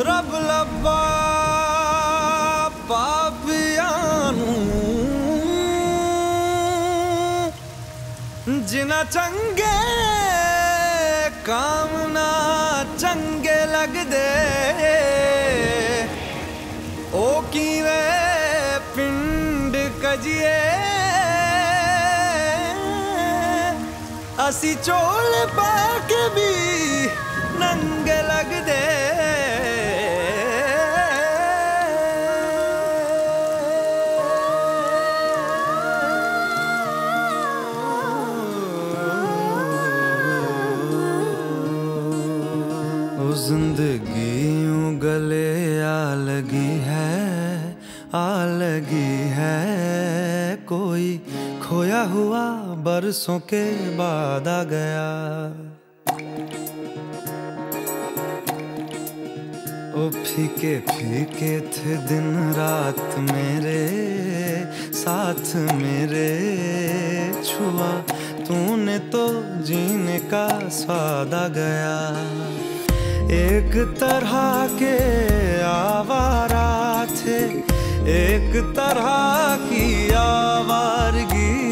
ਰੱਬ ਲੱਭਾ ਪਾਪੀਆਂ ਨੂੰ। ਜਿਨ੍ਹਾਂ ਚੰਗੇ ਕੰਮ ਨਾ ਚੰਗੇ ਲੱਗਦੇ, ਉਹ ਕਿਵੇਂ ਪਿੰਡ ਕਜੀਏ? ਅਸੀਂ ਚੋਲ ਪਾ ਕੇ ਵੀ बरसों के बाद आ गया। ओ फीके फीके थे दिन रात मेरे, साथ मेरे। छुआ, तूने तो जीने का स्वाद आ गया। एक तरह के आवारा थे, एक तरह की आवारगी।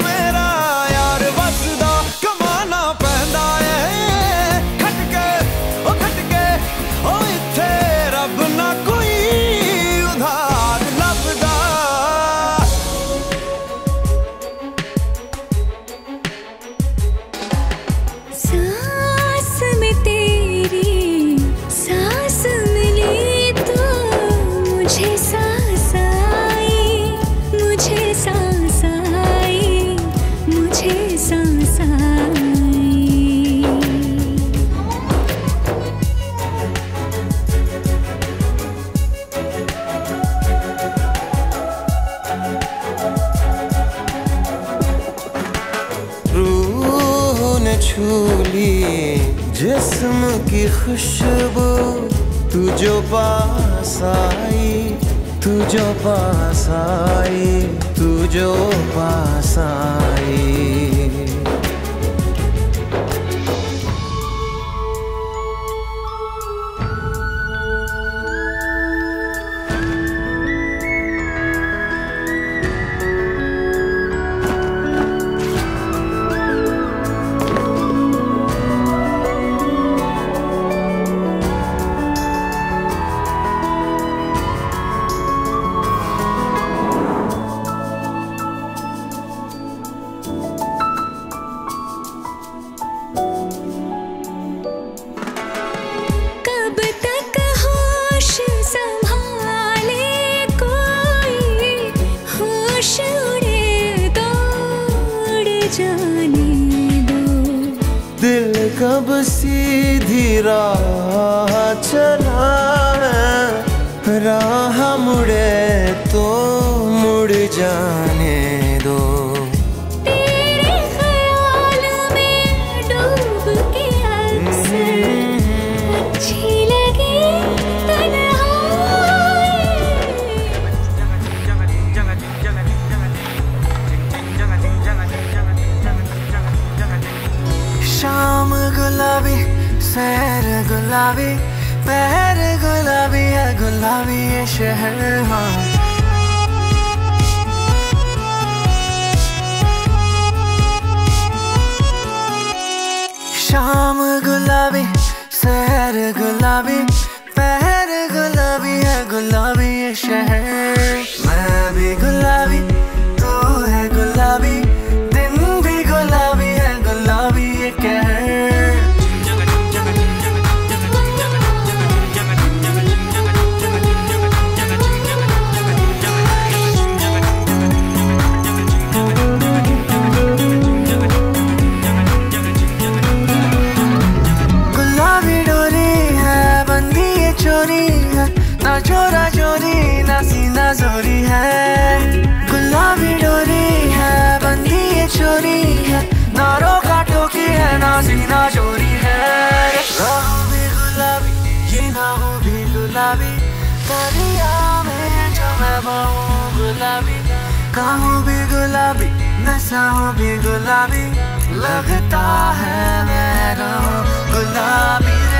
खुशबू तू जो पास आई तू पास आई तू पास गुलाबी पैर गुलाबी है गुलाबी ये शहर हाँ। शाम गुलाबी सैर गुलाबी गुलाबी, दरिया में जो मैं गुलाबी। कहूँ भी गुलाबी नशा भी गुलाबी। लगता है मैं रहूँ गुलाबी।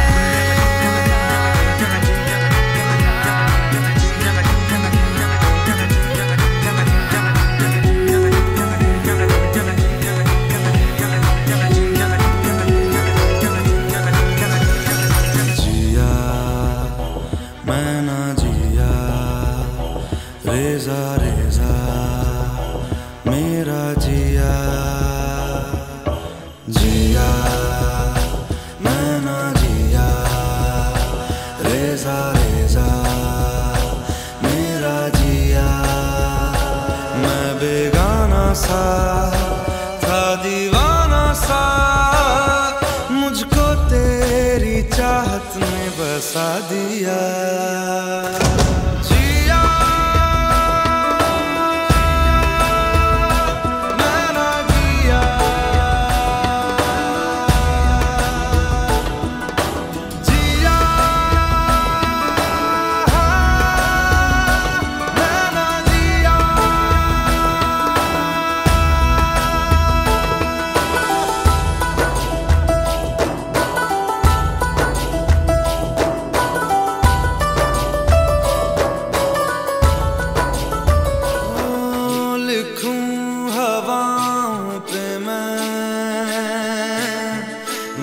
हवाओं पे मैं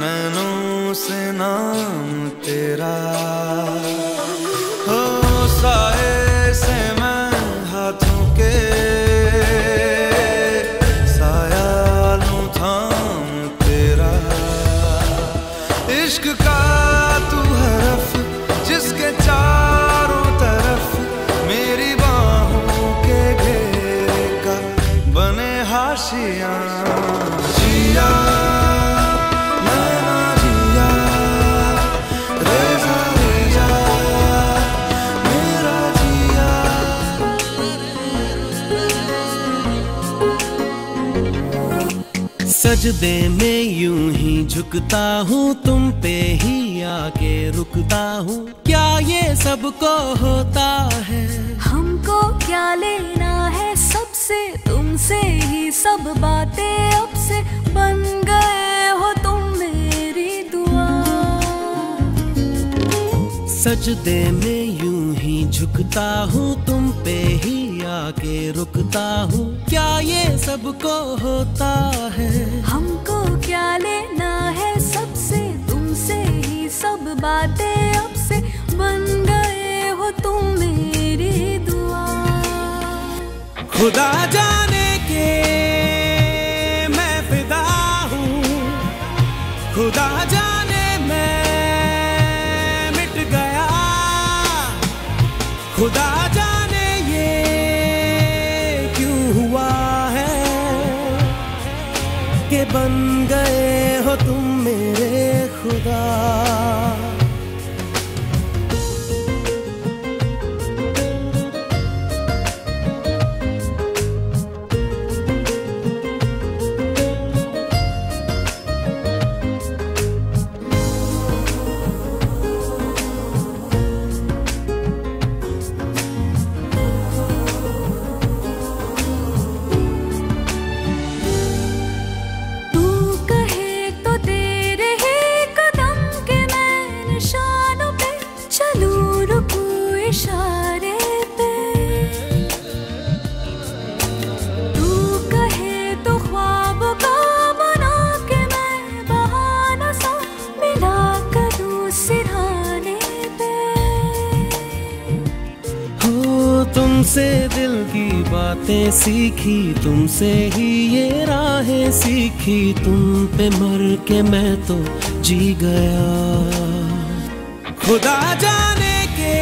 नैनों से नाम तेरा सजदे में यूँ ही झुकता हूँ, तुम पे ही आके रुकता हूँ। क्या ये सबको होता है? हमको क्या लेना है? सबसे तुमसे ही सब बातें अब से बन गए सजदे में यूँ ही झुकता हूँ तुम पे ही आके रुकता हूँ। क्या ये सबको होता है? हमको क्या लेना है? सबसे तुमसे ही सब बातें अब से बन गए हो तुम मेरी दुआ। खुदा जाने तुमसे दिल की बातें सीखी, तुमसे ही ये राहें सीखी। तुम पे मर के मैं तो जी गया। खुदा जाने के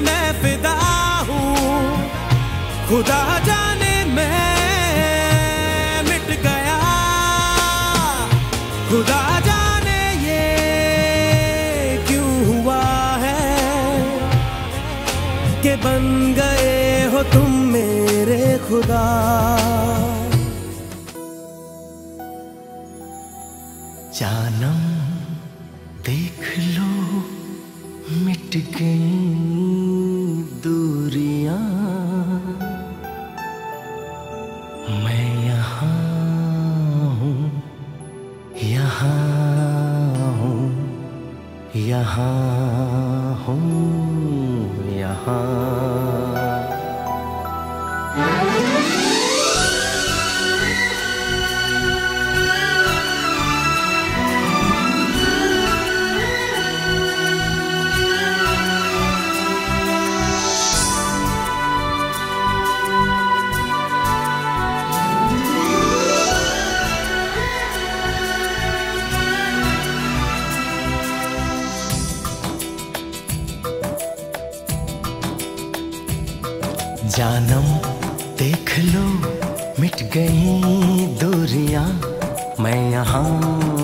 मैं फिदा हूँ। खुदा जाने मैं मिट गया। खुदा खुदा। जानम देख लो मिट गई जानम, देख लो, मिट गई दूरियाँ। मैं यहाँ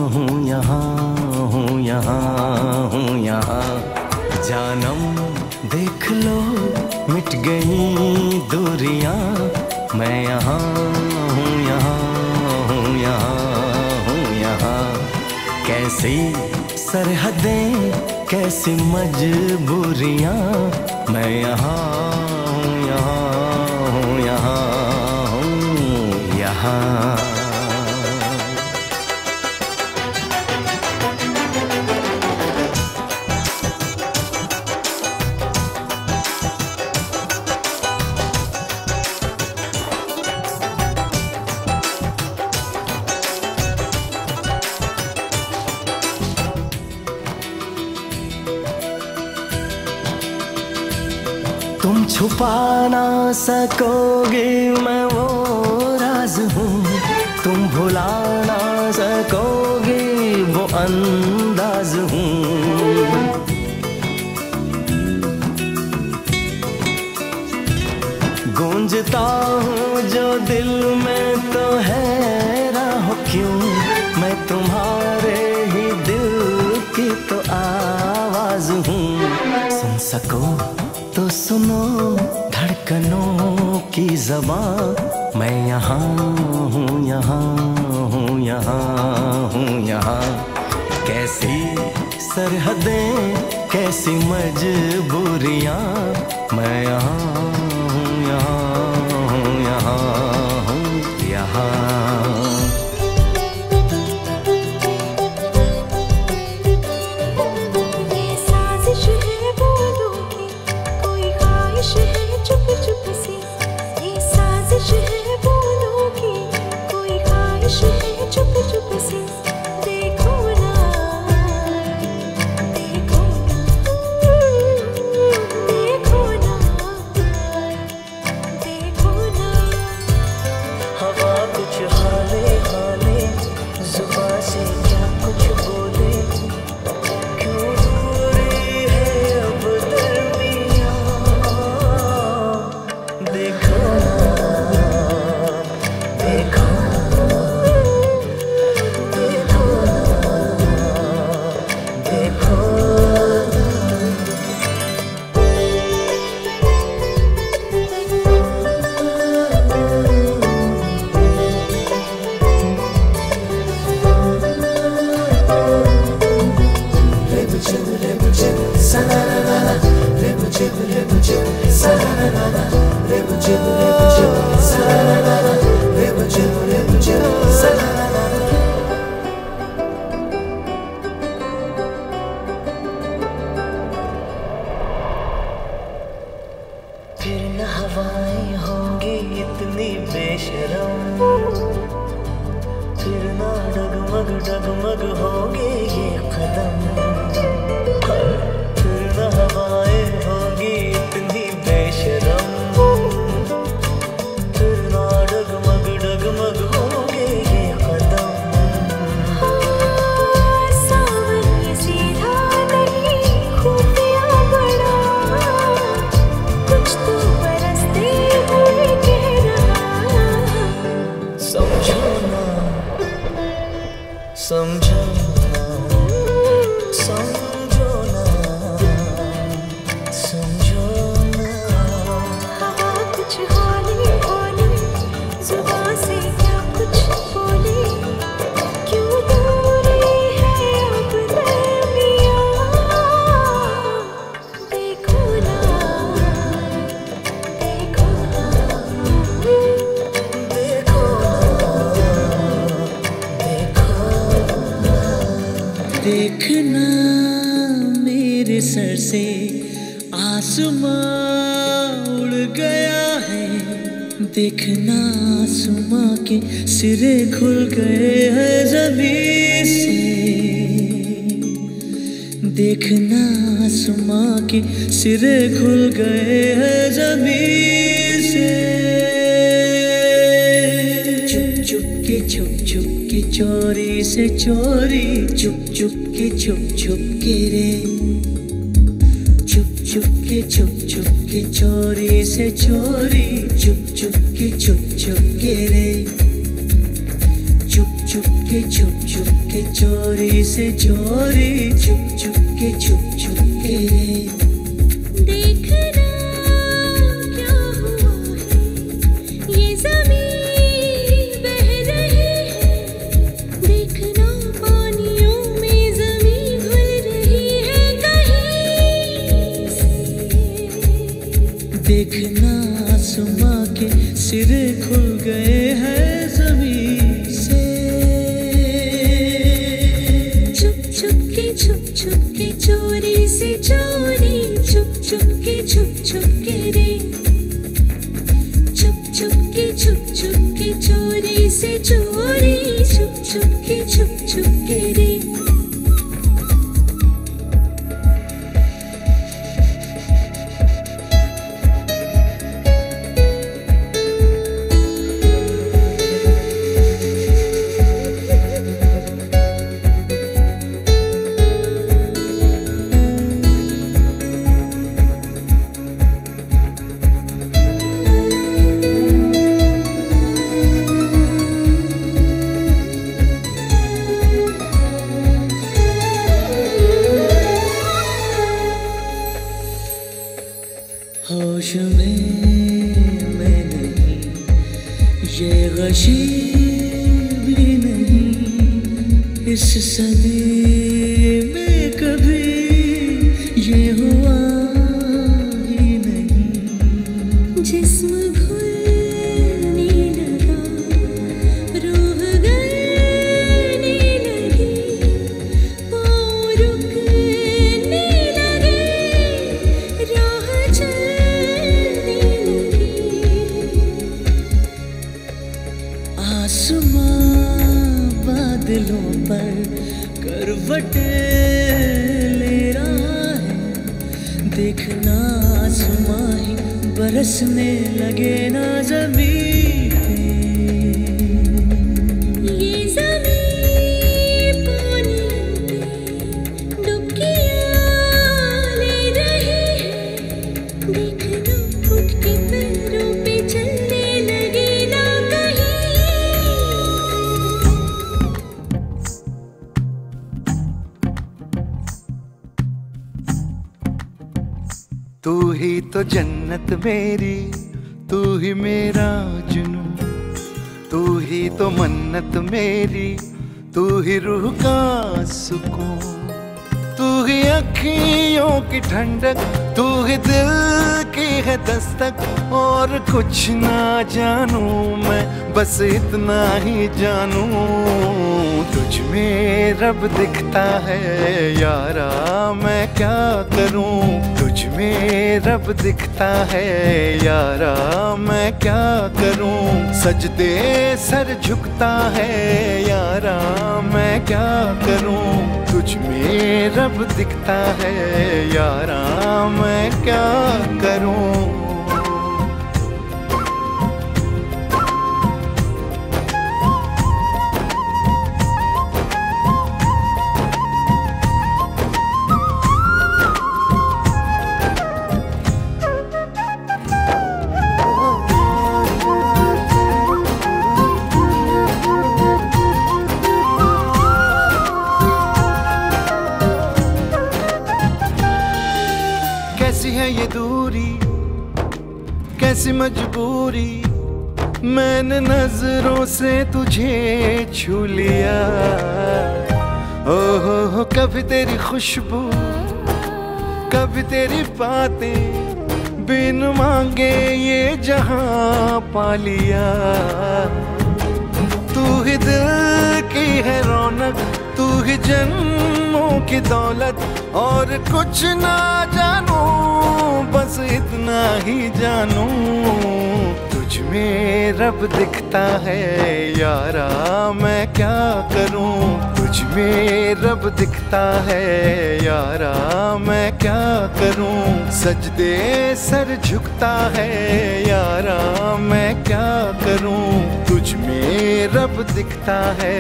हूँ यहाँ हूँ यहाँ हूँ, यहाँ। जानम, देख लो, मिट गई दूरियाँ। मैं यहाँ हूँ यहाँ हूँ यहाँ हूँ, यहाँ। कैसी सरहदें, कैसी मजबूरियाँ। मैं यहाँ यहाँ छुपा ना सकोगे सकोगे वो अंदाज हूँ। गूंजता हूँ जो दिल में तो है राह क्यों? मैं तुम्हारे ही दिल की तो आवाज़ हूँ। सुन सको तो सुनो धड़कनों की जबां मैं यहाँ हूँ, यहाँ। यहाँ हूँ यहाँ। कैसी सरहदें कैसी मजबूरियाँ मैं यहाँ हूँ यहाँ। से चोरी चुप चुप के छुप छुप के रे चुप चुप के छुप छुप के चोरी से चोरी चुप चुप के छुप छुप के रे चुप चुप के छुप छुप के चोरी से चोरी चुप चुप के छुप छुप के रे देखना आसमां के सिरे खुल गए हैं ज़मीन से। चुप चुप के, छुप छुप के चोरी से चोरी। चुप चुप के, छुप छुप के रे। चुप चुप के, छुप छुप के चोरी से चोरी। चुप चुप के, छुप होश में मैं नहीं ये गशी भी नहीं इस सदी बरसने लगे। जन्नत मेरी, तू ही मेरा जुनू तू ही तो मन्नत मेरी, तू ही रूह का सुकून। तू ही अखियों की ठंडक, तू ही दिल की है दस्तक। और कुछ ना जानू मैं, बस इतना ही जानू। तुझ में रब दिखता है, यारा मैं क्या करूँ? तुझ में रब दिखता है, यारा मैं क्या करूँ? सजदे सर झुकता है, यारा मैं क्या करूँ? तुझ में रब दिखता है, यारा मैं क्या करूँ? मजबूरी, मैंने नज़रों से तुझे छू लिया। ओहो हो, कभी तेरी खुशबू, कभी तेरी बातें, बिन मांगे ये जहाँ पा लिया। तू ही दिल की है रौनक, तू ही जन्मों की दौलत, और कुछ ना जानू बस इतना ही जानू। तुझ में रब दिखता है, यारा मैं क्या करूँ? तुझ में रब दिखता है, यारा मैं क्या करूँ? सजदे सर झुकता है, यारा मैं क्या करूँ? तुझ में रब दिखता है,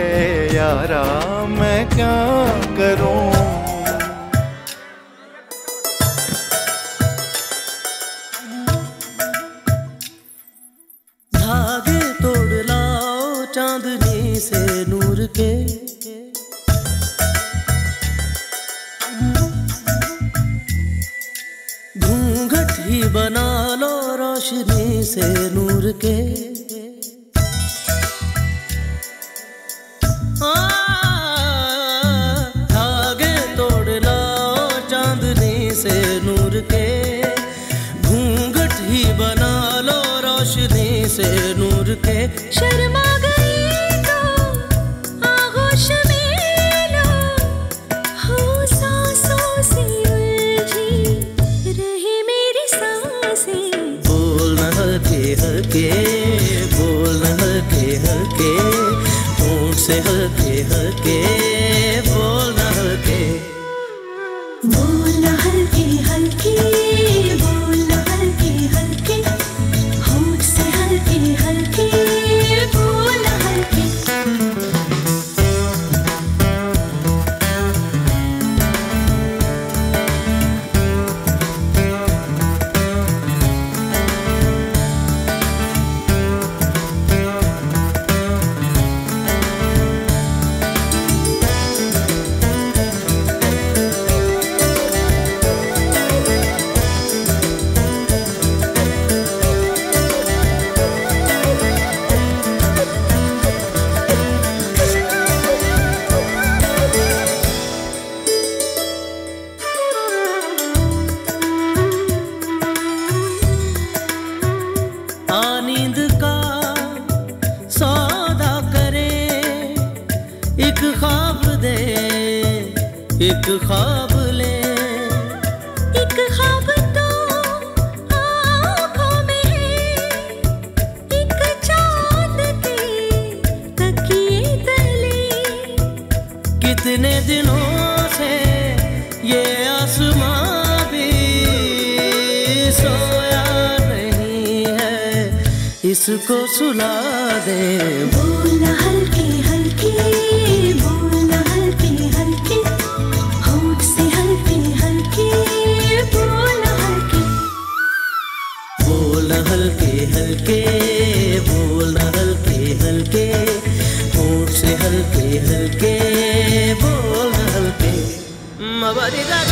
यारा मैं क्या करूँ? बना लो रोशनी से नूर के। आ, धागे तोड़ लाओ चांदनी से नूर के। घूंघट ही बना लो रोशनी से नूर के। शर्मा हल्के एक ख्वाब ले। एक ख्वाब तो आँखों में है। एक चाँद के तकिए तले। कितने दिनों से ये आसमां भी सोया नहीं है। इसको सुला दे। हल्के हल्के Mama did I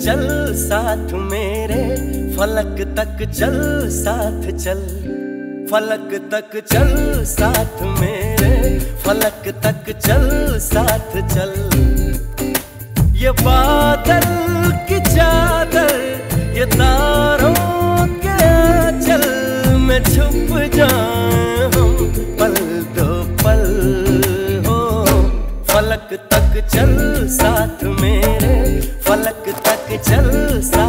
चल साथ मेरे फलक तक चल साथ चल। फलक तक चल साथ मेरे, फलक तक चल साथ चल। ये बादल की चादर, ये तारों के चल में छुप जाऊँ पल दो पल हो। फलक तक चल साथ मेरे चल चल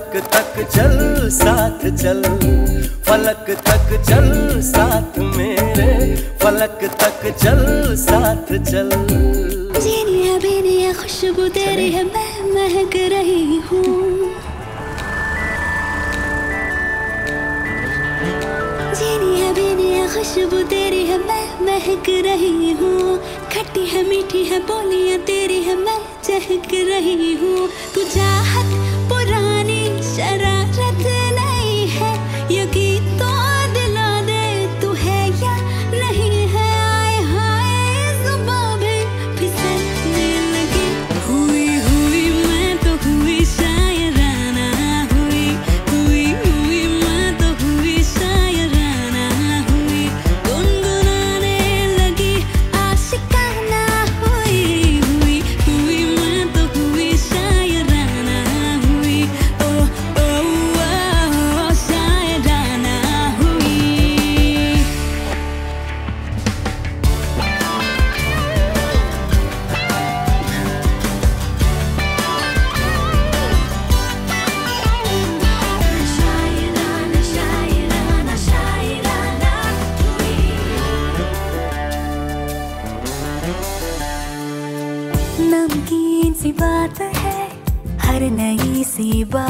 फलक तक चल, साथ चल। फलक तक चल, साथ मेरे। फलक तक चल, साथ चल। जीनी है खुशबू तेरी है, मैं महक रही हूँ। जीनी है खुशबू तेरी है, मैं महक रही हूँ। खट्टी है, मीठी है, बोलियाँ तेरी है, मैं चहक रही हूँ। तू चाहत musiba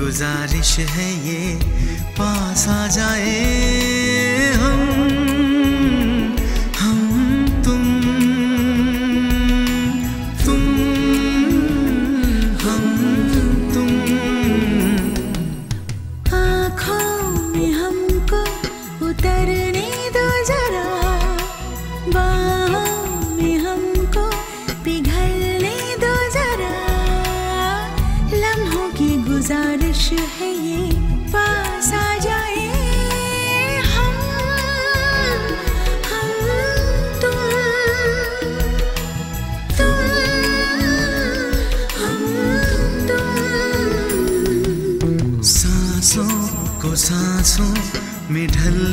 गुजारिश है ये पास आ जाए। में ढल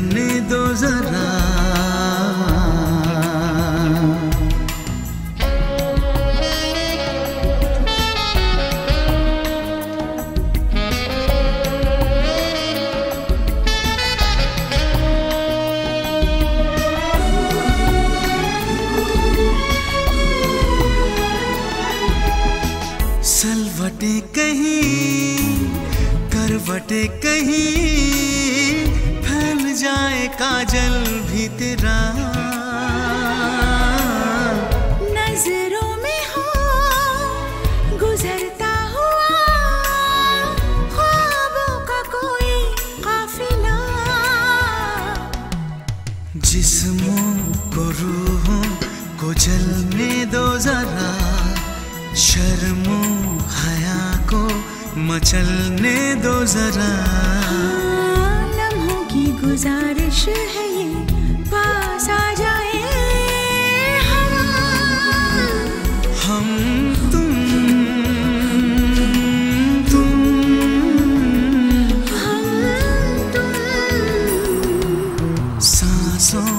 दो जरा शर्मो हया को मचलने दो जरा। लम्हों की गुजारिश है ये पास आ जाए हम तुम तुम। सांसों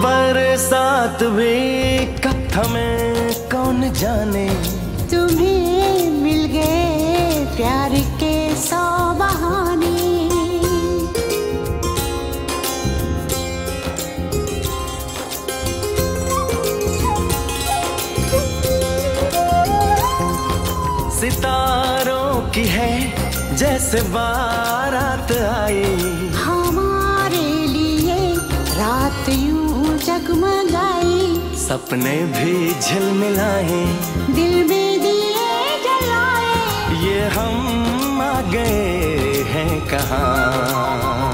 बरसात भी कब थमे कौन जाने? तुम्हें मिल गए प्यार के सौ बहाने। सितारों की है जैसे बारात आई सपने भी झिलमिलाए दिल भी दिए जलाए। ये हम आ गए हैं कहाँ।